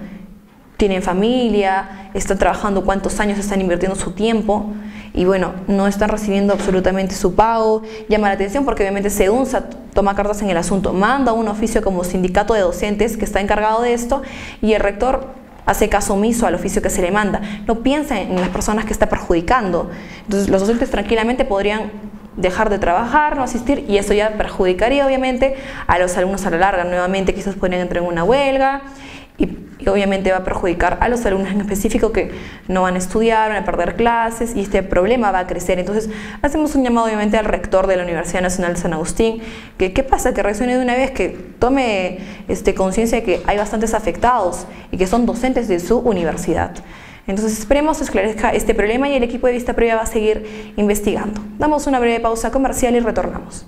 Tienen familia, están trabajando cuántos años están invirtiendo su tiempo y bueno, no están recibiendo absolutamente su pago. Llama la atención porque obviamente SEDUNSA toma cartas en el asunto, manda un oficio como sindicato de docentes que está encargado de esto y el rector hace caso omiso al oficio que se le manda, no piensa en las personas que está perjudicando. Entonces los docentes tranquilamente podrían dejar de trabajar, no asistir y eso ya perjudicaría obviamente a los alumnos a la larga. Nuevamente quizás podrían entrar en una huelga y, y obviamente va a perjudicar a los alumnos en específico que no van a estudiar, van a perder clases y este problema va a crecer. Entonces hacemos un llamado obviamente al rector de la Universidad Nacional de San Agustín, que qué pasa, que reaccione de una vez, que tome este, conciencia de que hay bastantes afectados y que son docentes de su universidad. Entonces esperemos esclarezca este problema y el equipo de Vista Previa va a seguir investigando. Damos una breve pausa comercial y retornamos.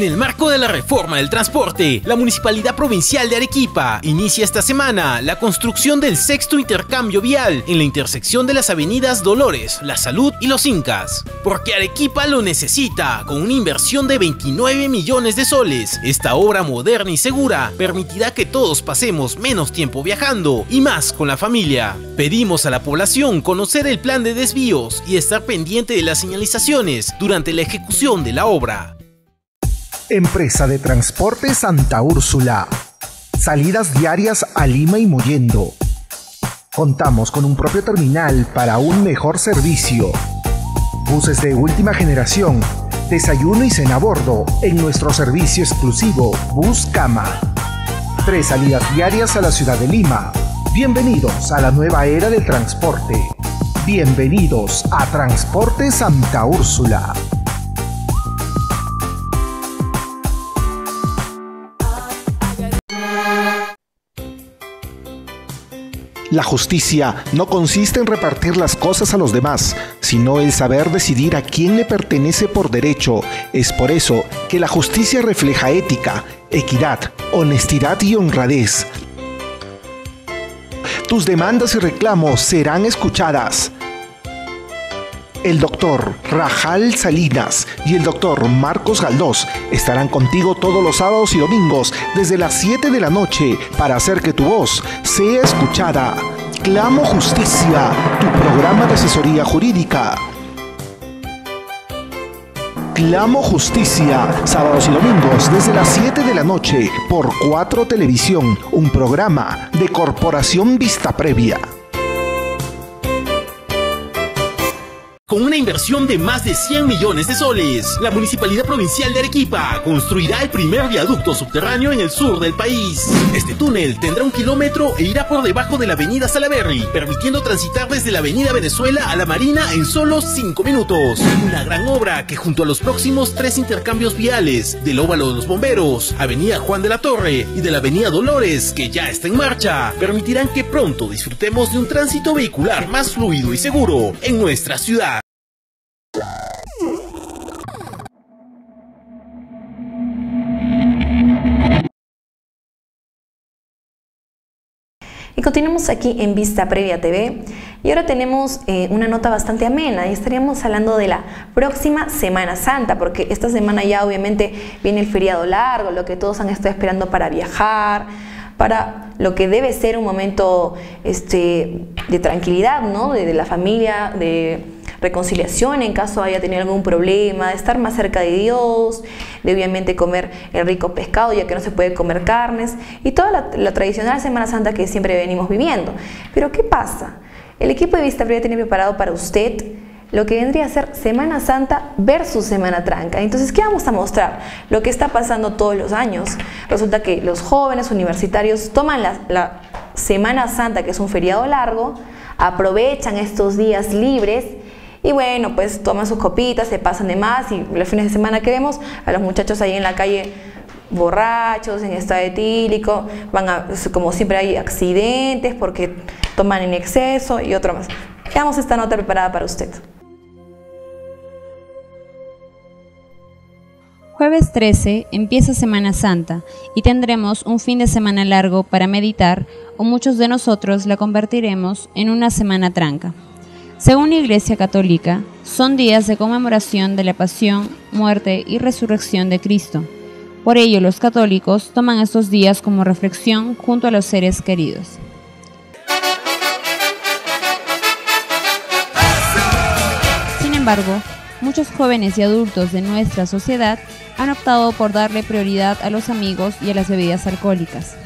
En el marco de la reforma del transporte, la Municipalidad Provincial de Arequipa inicia esta semana la construcción del sexto intercambio vial en la intersección de las avenidas Dolores, La Salud y Los Incas. Porque Arequipa lo necesita, con una inversión de 29 millones de soles. Esta obra moderna y segura permitirá que todos pasemos menos tiempo viajando y más con la familia. Pedimos a la población conocer el plan de desvíos y estar pendiente de las señalizaciones durante la ejecución de la obra. Empresa de Transporte Santa Úrsula. Salidas diarias a Lima y Mollendo. Contamos con un propio terminal para un mejor servicio. Buses de última generación. Desayuno y cena a bordo en nuestro servicio exclusivo Bus Cama. Tres salidas diarias a la ciudad de Lima. Bienvenidos a la nueva era del transporte. Bienvenidos a Transporte Santa Úrsula. La justicia no consiste en repartir las cosas a los demás, sino el saber decidir a quién le pertenece por derecho. Es por eso que la justicia refleja ética, equidad, honestidad y honradez. Tus demandas y reclamos serán escuchadas. El doctor Rajal Salinas y el doctor Marcos Galdós estarán contigo todos los sábados y domingos desde las 7 de la noche para hacer que tu voz sea escuchada. Clamo Justicia, tu programa de asesoría jurídica. Clamo Justicia, sábados y domingos desde las 7 de la noche por 4 Televisión, un programa de Corporación Vista Previa. Con una inversión de más de 100 millones de soles, la Municipalidad Provincial de Arequipa construirá el primer viaducto subterráneo en el sur del país. Este túnel tendrá un kilómetro e irá por debajo de la avenida Salaberry, permitiendo transitar desde la avenida Venezuela a la Marina en solo 5 minutos. Una gran obra que junto a los próximos tres intercambios viales del Óvalo de los Bomberos, avenida Juan de la Torre y de la avenida Dolores, que ya está en marcha, permitirán que pronto disfrutemos de un tránsito vehicular más fluido y seguro en nuestra ciudad. Y continuamos aquí en Vista Previa TV y ahora tenemos eh, una nota bastante amena y estaríamos hablando de la próxima Semana Santa porque esta semana ya obviamente viene el feriado largo, lo que todos han estado esperando para viajar, para lo que debe ser un momento este, de tranquilidad, ¿no? de la familia, de reconciliación en caso haya tenido algún problema, de estar más cerca de Dios, de obviamente comer el rico pescado ya que no se puede comer carnes y toda la, tradicional Semana Santa que siempre venimos viviendo. Pero ¿qué pasa? El equipo de Vista Previa tiene preparado para usted lo que vendría a ser Semana Santa versus Semana Tranca. Entonces, ¿qué vamos a mostrar? Lo que está pasando todos los años. Resulta que los jóvenes universitarios toman la, la Semana Santa, que es un feriado largo, aprovechan estos días libres y bueno, pues toman sus copitas, se pasan de más y los fines de semana que vemos a los muchachos ahí en la calle borrachos, en estado etílico, van a, como siempre hay accidentes porque toman en exceso y otro más. Veamos esta nota preparada para usted. Jueves 13 empieza Semana Santa y tendremos un fin de semana largo para meditar o muchos de nosotros la convertiremos en una semana tranca. Según la Iglesia Católica, son días de conmemoración de la pasión, muerte y resurrección de Cristo. Por ello, los católicos toman estos días como reflexión junto a los seres queridos. Sin embargo, muchos jóvenes y adultos de nuestra sociedad han optado por darle prioridad a los amigos y a las bebidas alcohólicas.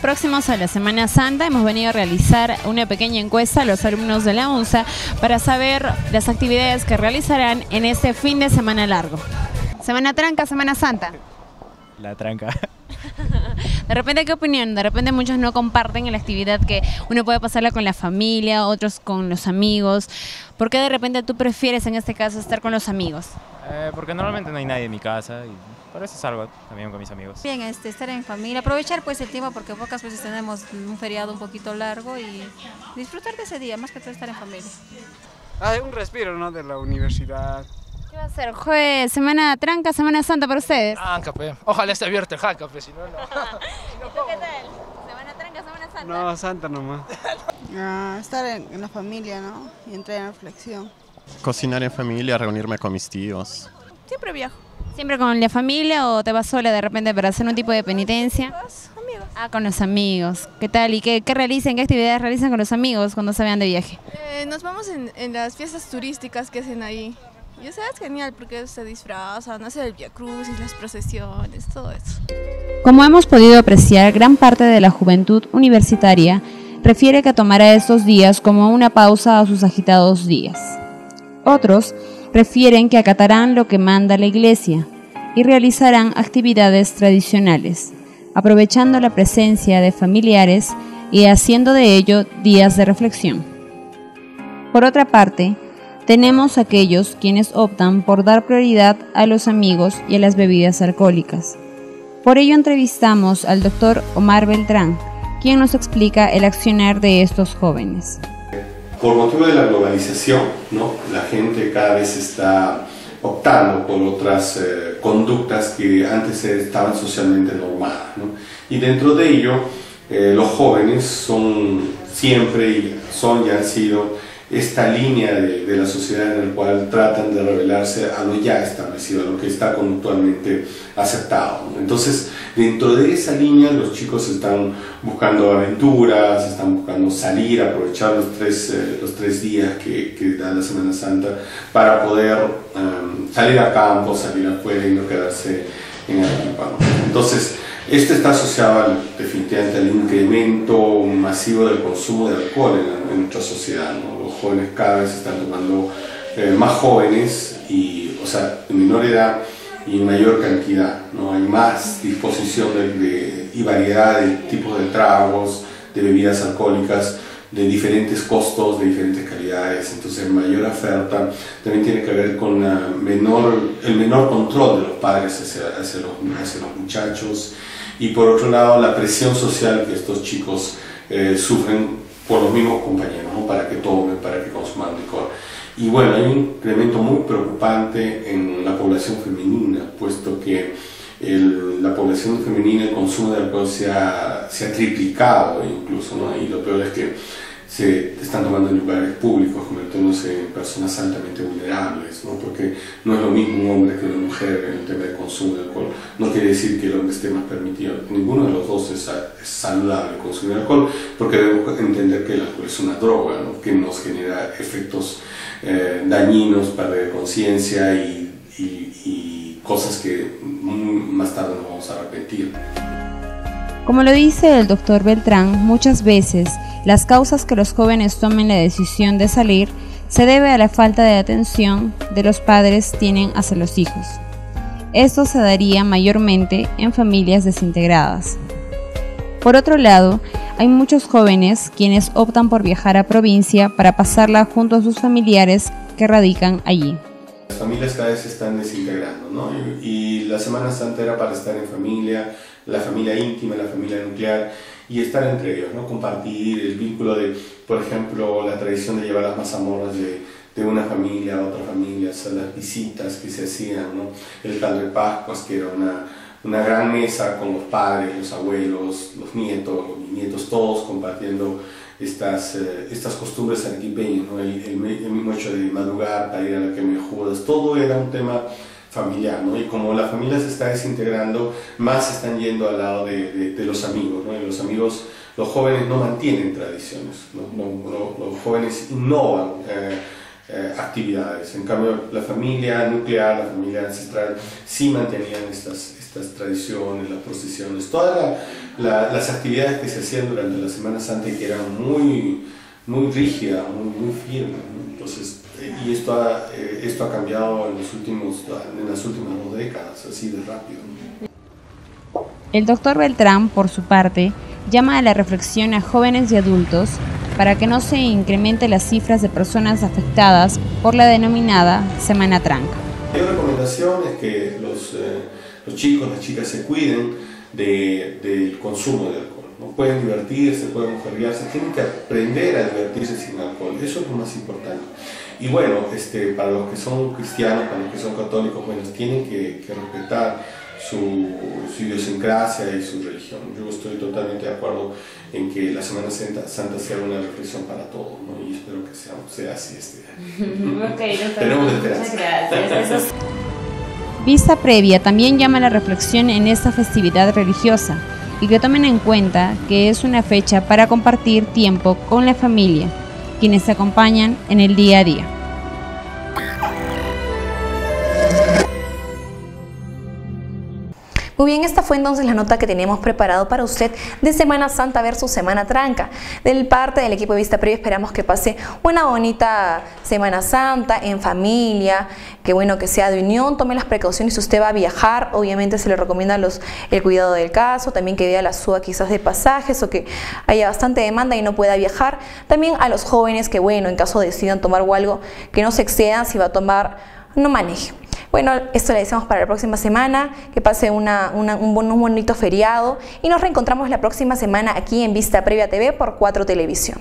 Próximos a la Semana Santa hemos venido a realizar una pequeña encuesta a los alumnos de la UNSA para saber las actividades que realizarán en este fin de semana largo. Semana Tranca, Semana Santa. La tranca. De repente, ¿qué opinión? De repente muchos no comparten la actividad que uno puede pasarla con la familia, otros con los amigos. ¿Por qué de repente tú prefieres en este caso estar con los amigos? Eh, porque normalmente no hay nadie en mi casa y por eso salgo también con mis amigos. Bien, este, estar en familia, aprovechar pues el tiempo porque pocas veces tenemos un feriado un poquito largo y disfrutar de ese día, más que todo estar en familia. Ah, un respiro, ¿no? De la universidad. ¿Qué va a ser? Jueves, semana tranca, semana santa para ustedes. Tranca, pe. Ojalá esté abierto el jaca, pe, si no, no. qué tal? ¿Semana tranca, semana santa? No, santa nomás. Ah, estar en, en, la familia, ¿no? Y entrar en reflexión. Cocinar en familia, reunirme con mis tíos. Siempre viajo. ¿Siempre con la familia o te vas sola de repente para hacer un tipo de penitencia? amigos. Ah, con los amigos. ¿Qué tal? ¿Y qué, qué realizan? ¿Qué actividades realizan con los amigos cuando se vayan de viaje? Eh, nos vamos en, en, las fiestas turísticas que hacen ahí. Y eso es genial porque se disfrazan, hacen el Via Crucis, las procesiones, todo eso. Como hemos podido apreciar, gran parte de la juventud universitaria refiere que tomará estos días como una pausa a sus agitados días. Otros refieren que acatarán lo que manda la Iglesia y realizarán actividades tradicionales, aprovechando la presencia de familiares y haciendo de ello días de reflexión. Por otra parte, tenemos aquellos quienes optan por dar prioridad a los amigos y a las bebidas alcohólicas. Por ello entrevistamos al doctor Omar Beltrán, quien nos explica el accionar de estos jóvenes por motivo de la globalización, ¿no? la gente cada vez está optando por otras eh, conductas que antes estaban socialmente normadas. ¿no? Y dentro de ello, eh, los jóvenes son siempre son y han sido esta línea de, la sociedad en la cual tratan de revelarse a lo ya establecido, a lo que está conductualmente aceptado. Entonces, dentro de esa línea, los chicos están buscando aventuras, están buscando salir, aprovechar los tres, eh, los tres días que, da la Semana Santa para poder salir a campo, salir afuera y no quedarse en el equipo. Entonces, esto está asociado al, definitivamente al incremento masivo del consumo de alcohol en, nuestra sociedad. Los jóvenes cada vez están tomando eh, más jóvenes y, o sea, de menor edad y mayor cantidad, ¿no? Hay más disposición y variedad de tipos de tragos, de bebidas alcohólicas, de diferentes costos, de diferentes calidades, entonces mayor oferta también tiene que ver con menor, el menor control de los padres hacia, hacia, los, hacia, los, muchachos y por otro lado la presión social que estos chicos eh, sufren por los mismos compañeros, ¿no? para que tomen, para que consuman licor. Y bueno, hay un incremento muy preocupante en la población femenina, puesto que la población femenina, el consumo de alcohol se ha, se ha triplicado incluso, ¿no? y lo peor es que se están tomando en lugares públicos, convirtiéndose en personas altamente vulnerables, ¿no? porque no es lo mismo un hombre que una mujer en el tema de consumo de alcohol. No quiere decir que el hombre esté más permitido, ninguno de los dos es, saludable consumir alcohol, porque debemos entender que el alcohol es una droga ¿no? que nos genera efectos eh, dañinos, pérdida de conciencia y cosas que más tarde nos vamos a repetir. Como lo dice el doctor Beltrán, muchas veces las causas que los jóvenes tomen la decisión de salir se debe a la falta de atención de los padres tienen hacia los hijos. Esto se daría mayormente en familias desintegradas. Por otro lado, hay muchos jóvenes quienes optan por viajar a provincia para pasarla junto a sus familiares que radican allí. Las familias cada vez se están desintegrando, ¿no? Y, la Semana Santa era para estar en familia, la familia íntima, la familia nuclear y estar entre ellos, ¿no? compartir el vínculo de, por ejemplo, la tradición de llevar las mazamorras de, de una familia a otra familia, las visitas que se hacían, ¿no? el caldo de Pascuas, que era una, una gran mesa con los padres, los abuelos, los nietos, los nietos, todos compartiendo estas, eh, estas costumbres arequipeñas, ¿no? el, el, mismo hecho de madrugar para ir a la que me jodas, todo era un tema familiar, ¿no? Y como la familia se está desintegrando, más están yendo al lado de, de, los amigos, ¿no? Y los amigos, los jóvenes no mantienen tradiciones, ¿no? los jóvenes innovan eh, eh, actividades. En cambio, la familia nuclear, la familia ancestral, sí mantenían estas, estas tradiciones, las procesiones, todas las actividades que se hacían durante la Semana Santa que eran muy, muy rígidas, muy, muy firmes. Entonces, y esto ha, eh, esto ha cambiado en, los últimos, en las últimas dos décadas, así de rápido. El doctor Beltrán, por su parte, llama a la reflexión a jóvenes y adultos para que no se incrementen las cifras de personas afectadas por la denominada Semana Tranca. Mi recomendación es que los, eh, los chicos, las chicas se cuiden de, del consumo de alcohol. No pueden divertirse, pueden mujerrearse, tienen que aprender a divertirse sin alcohol. Eso es lo más importante. Y bueno, este, para los que son cristianos, para los que son católicos, bueno, tienen que, respetar su, su, idiosincrasia y su religión. Yo estoy totalmente de acuerdo en que la Semana Santa, sea una reflexión para todos, ¿no? y espero que sea, sea así este año. Tenemos esperanza. gracias. Vista previa también llama a la reflexión en esta festividad religiosa y que tomen en cuenta que es una fecha para compartir tiempo con la familia quienes se acompañan en el día a día. Muy bien, esta fue entonces la nota que teníamos preparado para usted de Semana Santa versus Semana Tranca. Del parte del equipo de Vista Previa esperamos que pase una bonita Semana Santa en familia, que bueno que sea de unión, tome las precauciones si usted va a viajar, obviamente se le recomienda los, el cuidado del caso, también que vea la suba quizás de pasajes o que haya bastante demanda y no pueda viajar. También a los jóvenes que bueno, en caso decidan tomar o algo, que no se excedan, si va a tomar, no maneje. Bueno, esto le deseamos para la próxima semana, que pase un, un bonito feriado y nos reencontramos la próxima semana aquí en Vista Previa TV por 4 Televisión.